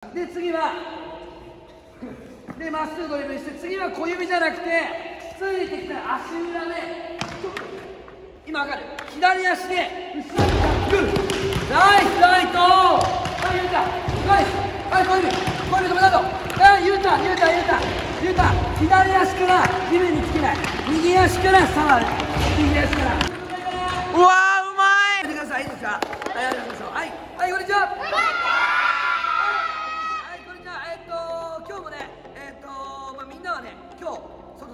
で次はでまっすぐドリブルして次は小指じゃなくてついてきた足裏で今分かる。左足で後ろにタックル。ナイスライト。はいゆうた。ナイス。はい小指。小指止めたぞ。はいゆうたゆうたゆうた。ゆうた。左足から地面につけない。右足から触る。右足から。うわうまい。見てください。いいですか？はいありましょう。はい。はいこんにちは。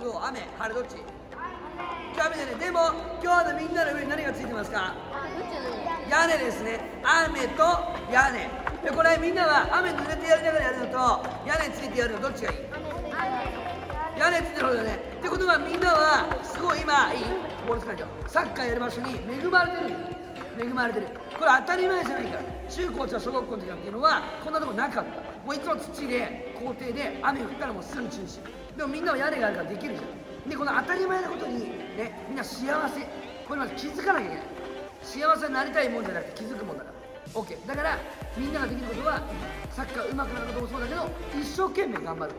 不雨晴れどっち？今日雨だね。でも今日のみんなの上に何がついてますか？屋根ですね。雨と屋根。でこれみんなは雨濡れてやりながらやるのと屋根ついてやるのどっちがいい？屋根ついてる方だね。ってことはみんなはすごい今いい？サッカーやる場所に恵まれてる。恵まれてる。これ当たり前じゃないから。中高中小学校の時なんていうのはこんなとこなかった。もういつも土で校庭で雨降ったらもうすぐ中止。でもみんなは屋根があるからできるじゃん。でこの当たり前のことにねみんな幸せ。これまず気づかなきゃいけない。幸せになりたいもんじゃなくて気づくもんだから。OK だからみんなができることはサッカー上手くなることもそうだけど一生懸命頑張る。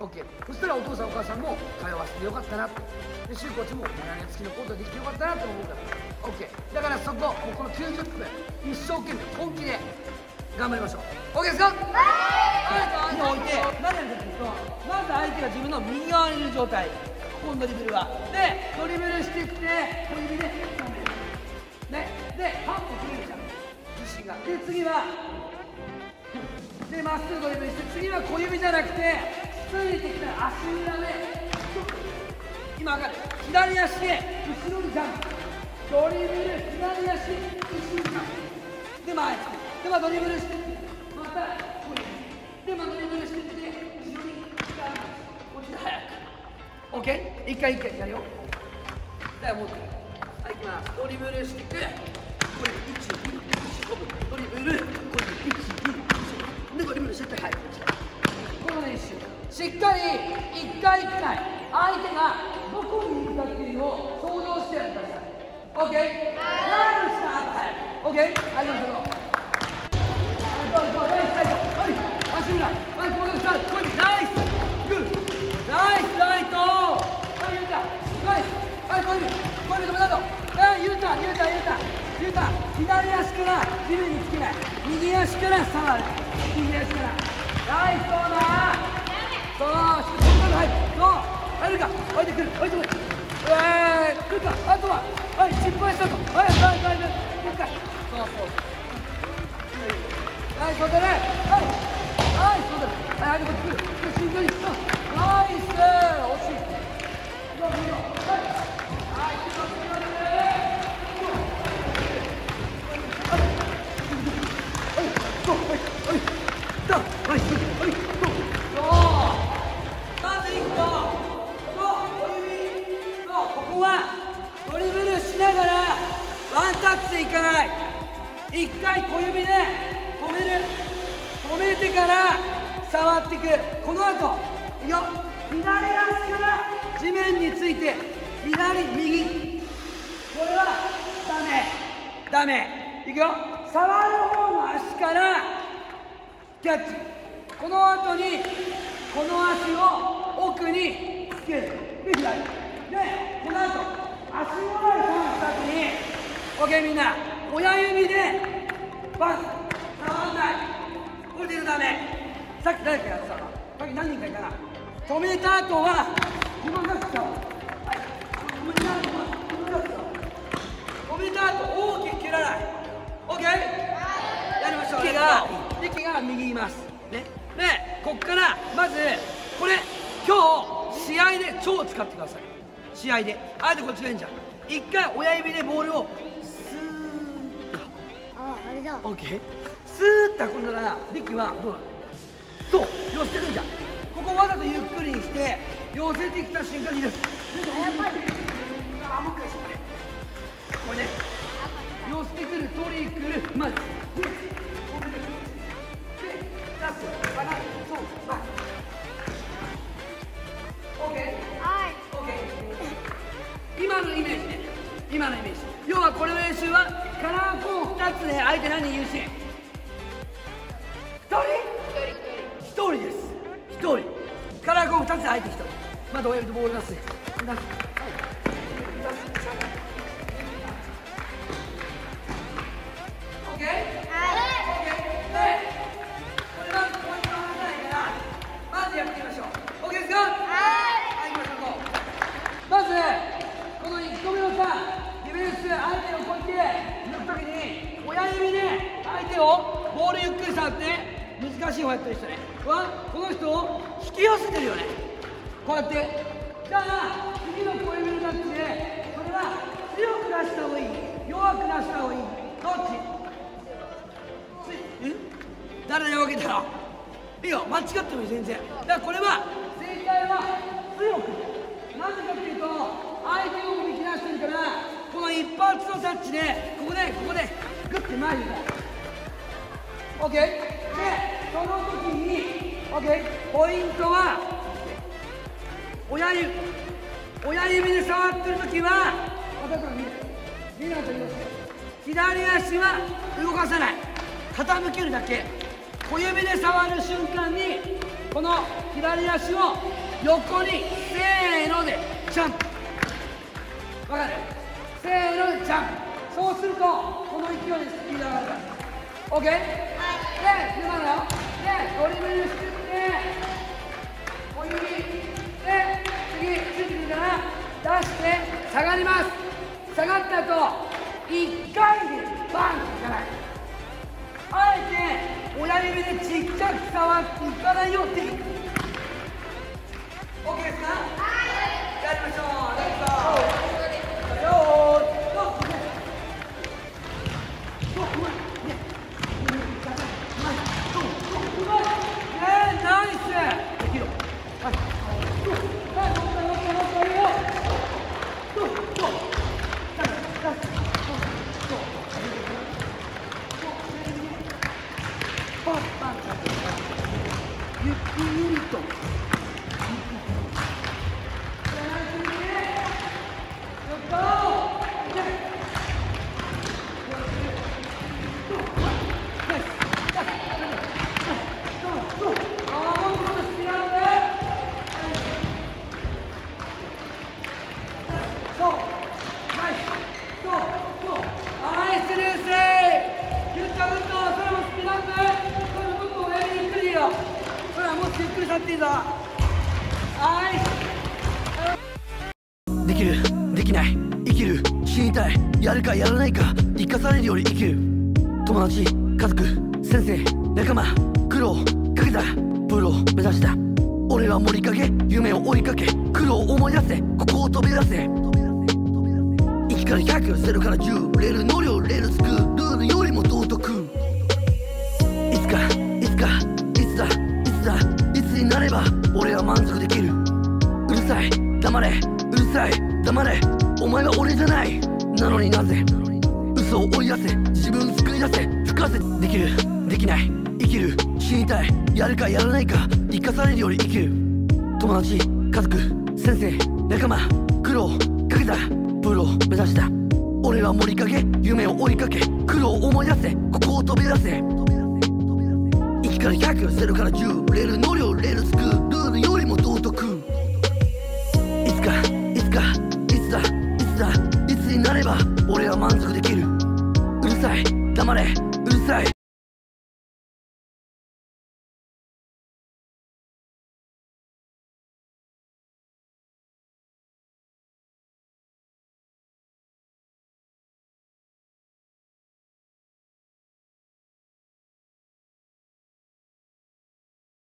OK そしたらお父さんお母さんも通わせてよかったな。ってで周コーチも長年付きのコートできてよかったなって思うから。OK だからそこもうこの90分一生懸命本気で頑張りましょう。OK ですか？はい手を置いて何やるかというとまず相手が自分の右側にいる状態ここのドリブルはでドリブルしてきて小指でめるねでパンを切るじゃん自身がで次はでまっすぐドリブルして次は小指じゃなくてついてきたら足裏で今る左足で後ろにジャンプ。ドリブル左足後ろにジャンプ。で前ではドリブルしてまたこうでまドリブルしてって後ろに時間落ちて早く。OK 一回一回やるよ。では持ってはい行きます。ドリブルしていこれ1 2 5ドリブルこれ1 2 5でドリブルしてってはいこの練習。しっかり一回一回相手がどこにいるかっていうのを想像してやってください。OK? はい、何した ?OK? はい、どうい。はい失敗したぞはいそうだねはいはいそうだねはいてから触ってい。くこの後い。くよ左足から地面につい。て左右これはダメダメい。くよ触る方の足からキャッチこの後にこの足を奥につけるで左でこの後足もらい。ターンした後に OK みんな親指でバン触んない。これでダメさっき誰かやってたかさっき何人かいたな。止めた後はこのガットはい止めた後はこのガット止めた後大きく蹴らない。OK? やりましょう。力が力が右います。ね。でこっからまずこれ今日試合で超使ってください。試合で。あえてこっちがいいんじゃん。一回親指でボールをスーッと。あ、あれだ。OK スーッと運んだらリッキーはどうなのそう寄せてるじゃん。ここわざとゆっくりにして寄せてきた瞬間にです。やっぱり。あもう一回してこれね寄せてくるトリクルまず。で出すバナそうバン。OK はい。OK 今のイメージね。今のイメージ。要はこれの練習はカラーコーン2つで相手何人優先？2つ入ってきた。まだ親指とボール出すい方やってる人ねはこの人を引き寄せてるよね。こうやってじゃあ次の小指のタッチでそれは強く出した方がいい弱く出した方がいい。どっち？え？誰だよ分けたらいいよ間違ってもいい全然。だからこれは正解は強く。なぜかっていうと相手を引き出してるからこの一発のタッチでここでここでグッて前に行こう OK でその時に OK ポイントは親指親指で触ってる時は私は見ないと言います左足は動かさない。傾けるだけ。小指で触る瞬間にこの左足を横にせーのでジャンプ。わかる？せーのでジャンプ。そうするとこの勢いでスピード上がるから。OK? で今だよでドリブルしてって小指で次ついてから出して下がります。下がった後1回でバンっていかないあえて親指でちっちゃく触っていかないようテクニック OK ですか？はい。やりましょう。レッツゴーよーいゴーゴーうまいねうまいゴーゴーうまいねナイスできるはいゴーはいもっともっともっといいよゴーゴーダッシュダッシュゴーゴーパンパンちゃんとゆっくりと。やるかやらないか生かされるより生きる。友達家族先生仲間苦労かけた。プロ目指した。俺は森かけ夢を追いかけ苦労を思い出せここを飛び出せ。1から100ゼロから10レールの量レールつくルールよりも道徳いつかいつかいつだいつだいつになれば俺は満足できる。うるさい黙れうるさい黙れ。お前は俺じゃない。なのになぜ？嘘を追い出せ。自分作り出せ。吹かせできる。できない。生きる。死にたい。やるかやらないか。生かされるより生きる。友達。家族。先生。仲間。苦労。かけた。プロを目指した。俺は森かけ。夢を追いかけ。苦労を思い出せ。ここを飛び出せ。1から100ゼロから10レールの量レールつくルールよりも道徳満足できる。うるさい。黙れ。